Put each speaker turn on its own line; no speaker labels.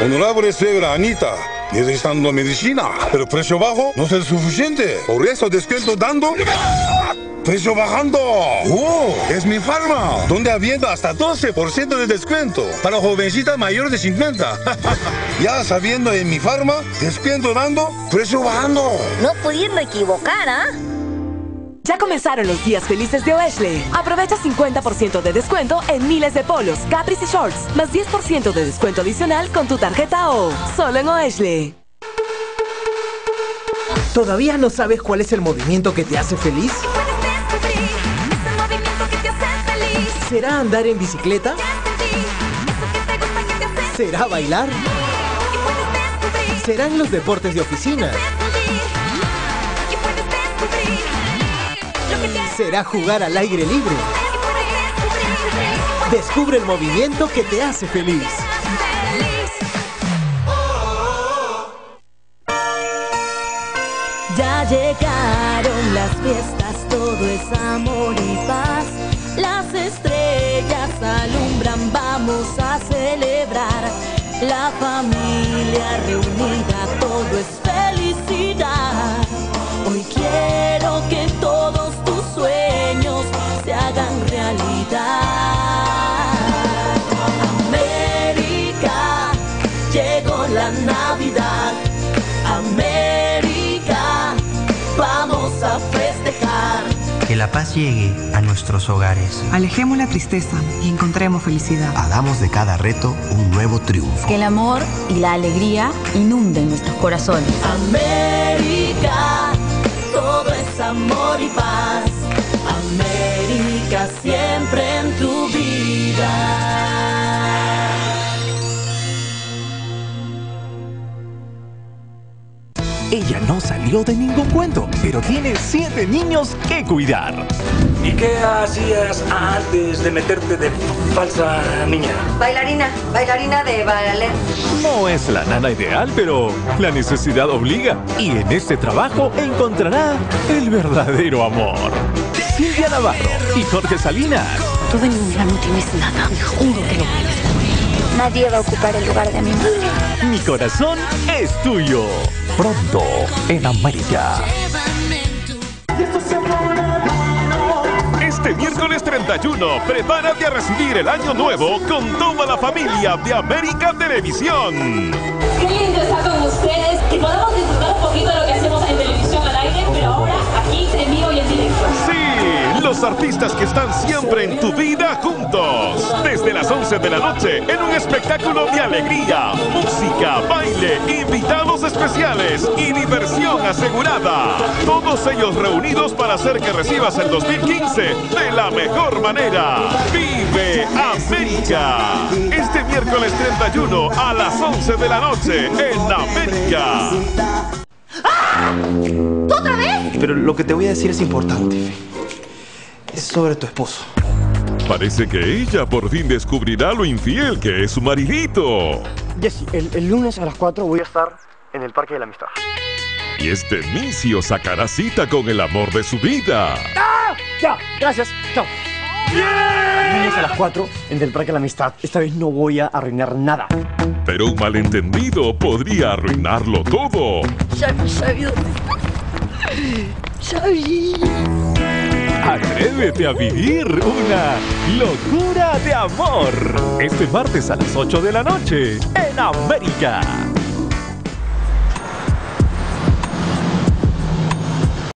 Honorable suegra Anita, necesitando medicina, pero precio bajo no es suficiente. Por eso descuento dando... ¡Precio bajando! ¡Oh! ¡Es mi farma! Donde habiendo hasta 12% de descuento para jovencitas mayores de 50. ya sabiendo en mi farma, descuento dando, precio bajando.
No pudiendo equivocar, ¿ah?
Ya comenzaron los días felices de Oeshle. Aprovecha 50% de descuento en miles de polos, capris y shorts, más 10% de descuento adicional con tu tarjeta O. Solo en Oeshle.
¿Todavía no sabes cuál es el movimiento que te hace feliz? ¿Será andar en bicicleta? ¿Será bailar? ¿Serán los deportes de oficina? ¿Será jugar al aire libre? Descubre el movimiento que te hace feliz.
Ya llegaron las fiestas, todo es amor y paz. Las estrellas alumbran, vamos a celebrar. La familia reunida, todo es felicidad. Hoy quiero la Navidad. América, vamos a festejar.
Que la paz llegue a nuestros hogares.
Alejemos la tristeza y encontremos felicidad.
Hagamos de cada reto un nuevo triunfo.
Que el amor y la alegría inunden nuestros corazones.
América, todo es amor y paz.
Ella no salió de ningún cuento, pero tiene siete niños que cuidar.
¿Y qué hacías antes de meterte de falsa niña?
Bailarina, bailarina de ballet.
No es la nana ideal, pero la necesidad obliga. Y en este trabajo encontrará el verdadero amor. Silvia Navarro y Jorge Salinas.
Tú en mi vida no tienes nada. Juro que lo puedes
Nadie va a ocupar el lugar de mi madre.
Mi corazón es tuyo. Pronto en América. Este miércoles 31, prepárate a recibir el año nuevo con toda la familia de América Televisión.
Qué lindo estar con ustedes y podemos disfrutar un poquito de lo que hacemos en televisión al aire, pero ahora aquí en vivo y en directo.
Sí, los artistas que están siempre en tu vida juntos. Las 11 de la noche en un espectáculo de alegría, música, baile, invitados especiales y diversión asegurada. Todos ellos reunidos para hacer que recibas el 2015 de la mejor manera. Vive América. Este miércoles 31 a las 11 de la noche en América.
¿Otra vez?
Pero lo que te voy a decir es importante. Es sobre tu esposo.
Parece que ella por fin descubrirá lo infiel que es su maridito.
Jesse, el, el lunes a las 4 voy a estar en el Parque de la Amistad.
Y este misio sacará cita con el amor de su vida.
¡Ah! Ya, gracias. Chao. El lunes a las 4 en el Parque de la Amistad. Esta vez no voy a arruinar nada.
Pero un malentendido podría arruinarlo todo.
Xavi, Xavi, ¿dónde está? Xavi.
Atrévete a vivir una locura de amor. Este martes a las 8 de la noche en América.